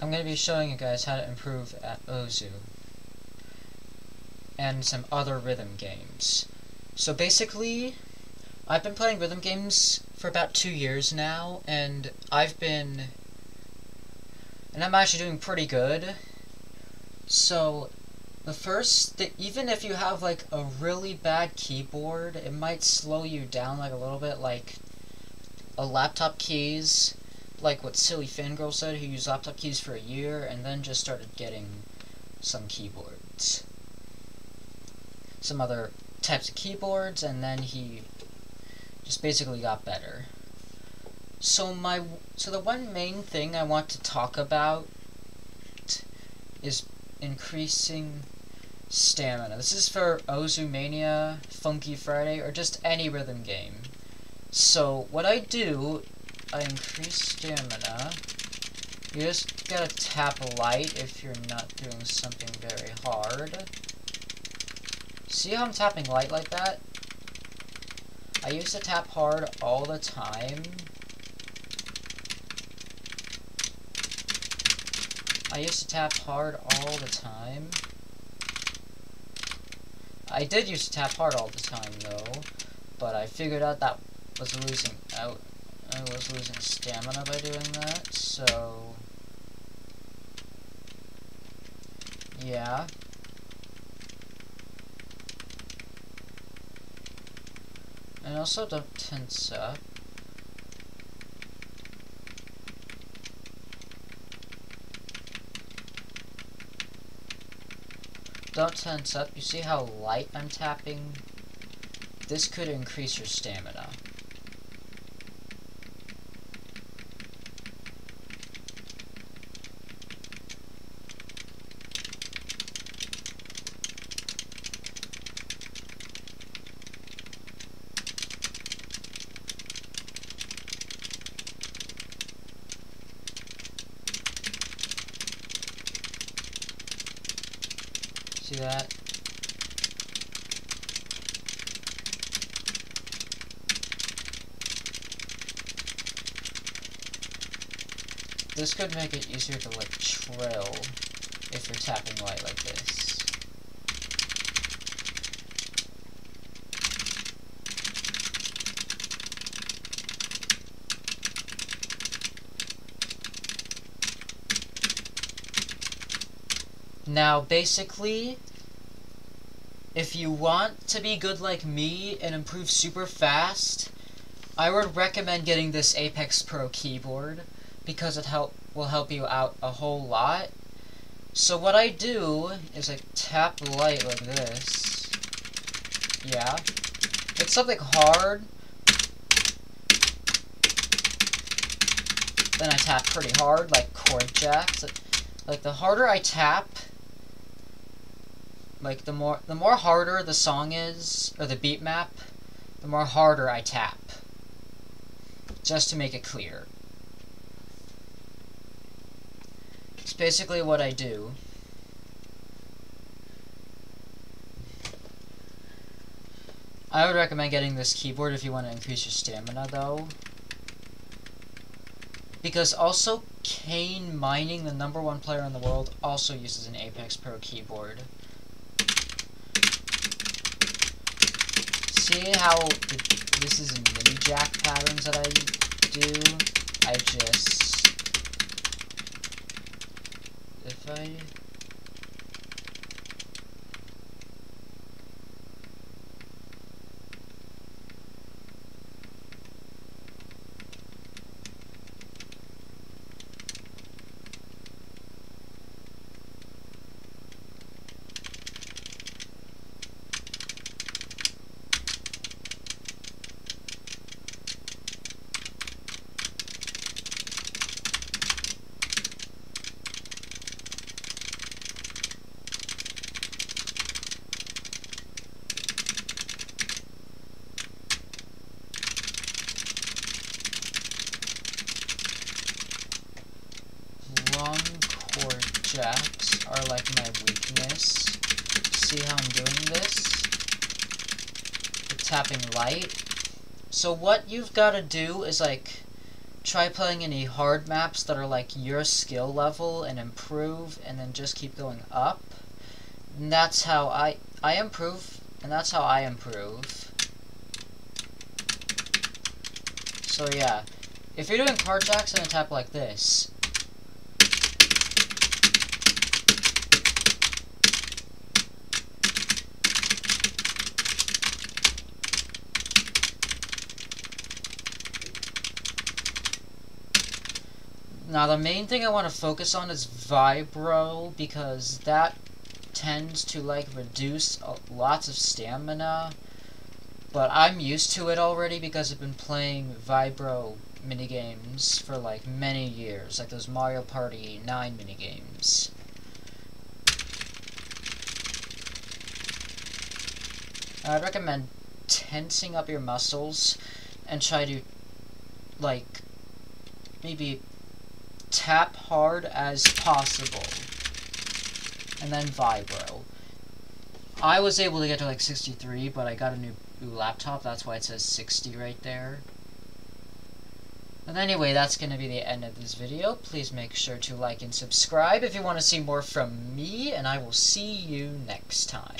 I'm going to be showing you guys how to improve at Osu and some other rhythm games. So basically, I've been playing rhythm games for about two years now, and I've been, and I'm actually doing pretty good. So, the first, even if you have like a really bad keyboard, it might slow you down like a little bit, like a laptop keys like what Silly Fangirl said, who used laptop keys for a year and then just started getting some keyboards. Some other types of keyboards, and then he just basically got better. So my so the one main thing I want to talk about is increasing stamina. This is for Osu!Mania, Funky Friday, or just any rhythm game. So what I do I increase stamina. You just gotta tap light if you're not doing something very hard. See how I'm tapping light like that? I used to tap hard all the time. I used to tap hard all the time. I did used to tap hard all the time though, but I figured out that was losing out I was losing stamina by doing that, so... Yeah. And also don't tense up. Don't tense up. You see how light I'm tapping? This could increase your stamina. See that? This could make it easier to like trill if you're tapping light like this. Now, basically, if you want to be good like me and improve super fast, I would recommend getting this Apex Pro keyboard because it help will help you out a whole lot. So what I do is I tap light like this. Yeah. It's something hard. Then I tap pretty hard, like chord jacks. Like the harder I tap, like the more the more harder the song is or the beat map, the more harder I tap. Just to make it clear. It's basically what I do. I would recommend getting this keyboard if you want to increase your stamina though. Because also Kane Mining, the number one player in the world, also uses an Apex Pro keyboard. See how this is mini jack patterns that I do? I just if I jacks are like my weakness. See how I'm doing this? Tapping light. So what you've got to do is like, try playing any hard maps that are like your skill level and improve and then just keep going up. And that's how I I improve and that's how I improve. So yeah, if you're doing chord jacks and tap like this, Now the main thing I want to focus on is Vibro because that tends to like reduce lots of stamina. But I'm used to it already because I've been playing Vibro minigames for like many years, like those Mario Party 9 minigames. I'd recommend tensing up your muscles and try to like maybe tap hard as possible. And then vibro. I was able to get to like 63, but I got a new, laptop, that's why it says 60 right there. But anyway, that's going to be the end of this video. Please make sure to like and subscribe if you want to see more from me, and I will see you next time.